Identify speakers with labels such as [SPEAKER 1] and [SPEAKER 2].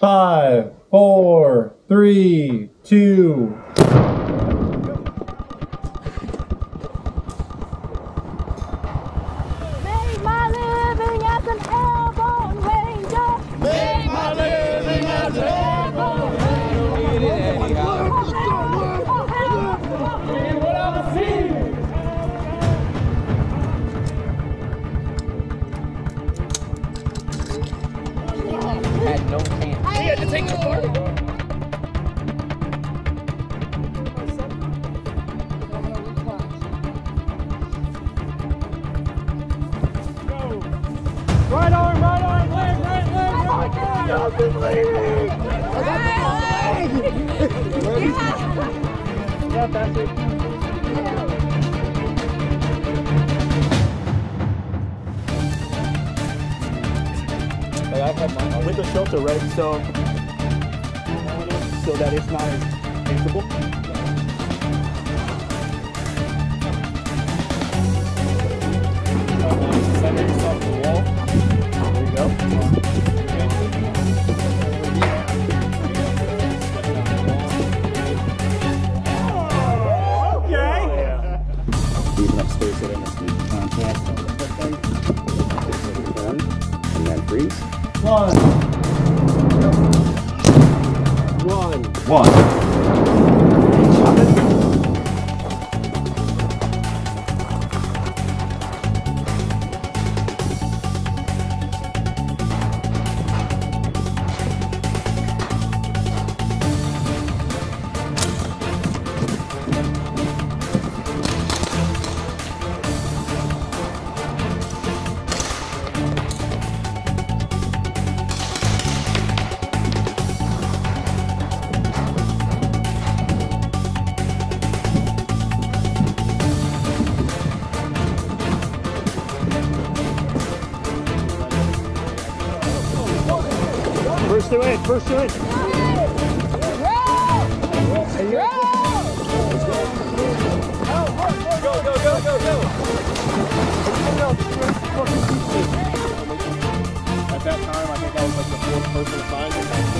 [SPEAKER 1] Five, four, three, two.
[SPEAKER 2] Make my living as an airborne ranger. Make my living as an airborne
[SPEAKER 3] Had no chance.
[SPEAKER 4] We had to take the part.
[SPEAKER 5] Right arm, right arm, leg, right leg, right leg. I've been bleeding. Yeah, that's it. With the shelter, right? So, so that it's not as visible. Center yourself One.
[SPEAKER 6] One.
[SPEAKER 5] First to it, first to it.
[SPEAKER 4] Go, go, go, go, go.
[SPEAKER 5] At that time, I think I was like the fourth person assigned.